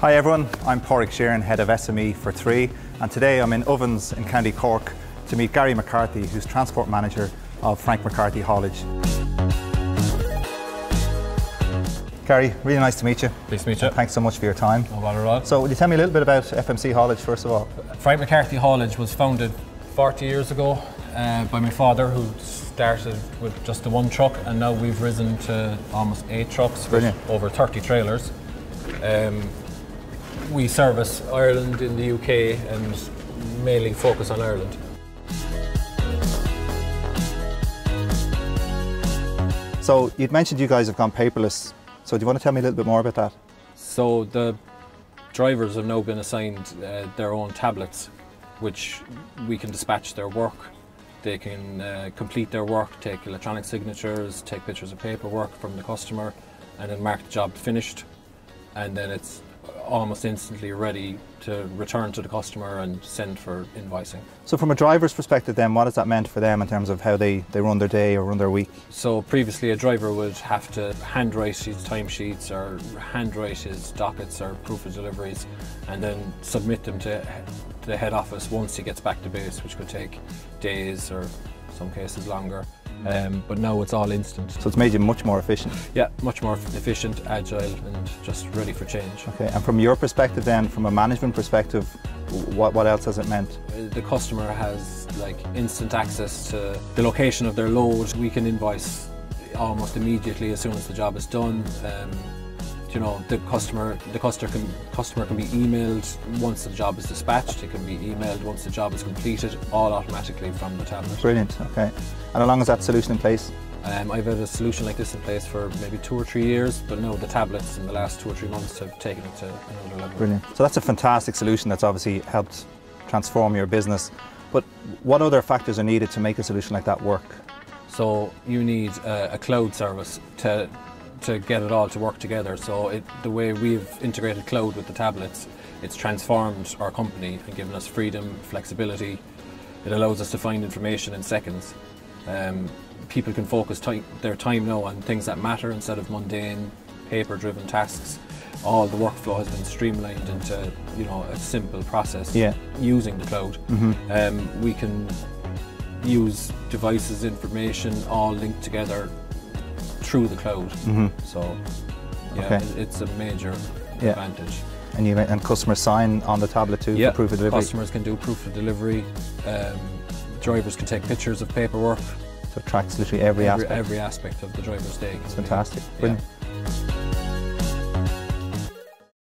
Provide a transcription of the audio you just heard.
Hi everyone, I'm Pádraig Sheerin, Head of SME for Three, and today I'm in Ovens in County Cork to meet Gary McCarthy, who's Transport Manager of Frank McCarthy Haulage. Gary, really nice to meet you. Pleased to meet you. Thanks so much for your time. No bother at all. So, would you tell me a little bit about FMC Haulage first of all? Frank McCarthy Haulage was founded 40 years ago uh, by my father, who started with just the one truck, and now we've risen to almost eight trucks Brilliant. with over 30 trailers. Um, we service Ireland in the UK and mainly focus on Ireland. So, you'd mentioned you guys have gone paperless. So, do you want to tell me a little bit more about that? So the drivers have now been assigned uh, their own tablets, which we can dispatch their work. They can uh, complete their work, take electronic signatures, take pictures of paperwork from the customer, and then mark the job finished. And then it's almost instantly ready to return to the customer and send for invoicing. So, from a driver's perspective, then, what has that meant for them in terms of how they, they run their day or run their week? So previously, a driver would have to handwrite his timesheets or handwrite his dockets or proof of deliveries, and then submit them to the head office once he gets back to base, which could take days or some cases longer. Um, but now it's all instant. So, it's made you much more efficient. Yeah, much more efficient, agile, and just ready for change. Okay, and from your perspective, then, from a management perspective, what, what else has it meant? The customer has like instant access to the location of their load. We can invoice almost immediately as soon as the job is done. Um, you know, the customer the customer can customer can be emailed once the job is dispatched. It can be emailed once the job is completed, all automatically from the tablet. Brilliant. Okay, and how long is that solution in place? Um, I've had a solution like this in place for maybe two or three years, but now the tablets in the last two or three months have taken it to another level. Brilliant. So that's a fantastic solution that's obviously helped transform your business. But what other factors are needed to make a solution like that work? So you need a, a cloud service to to get it all to work together. So it, the way we've integrated cloud with the tablets, it's transformed our company and given us freedom, flexibility. It allows us to find information in seconds. Um, people can focus their time now on things that matter instead of mundane, paper-driven tasks. All the workflow has been streamlined into you know a simple process Yeah. using the cloud. Um, we can use devices, information, all linked together through the cloud. So, yeah, Okay. it's a major Yeah. advantage. And you and customers sign on the tablet too Yeah, for proof of delivery. customers can do proof of delivery. Um, drivers can take pictures of paperwork. So it tracks literally every, every, aspect. every aspect of the driver's day. It's fantastic. Yeah.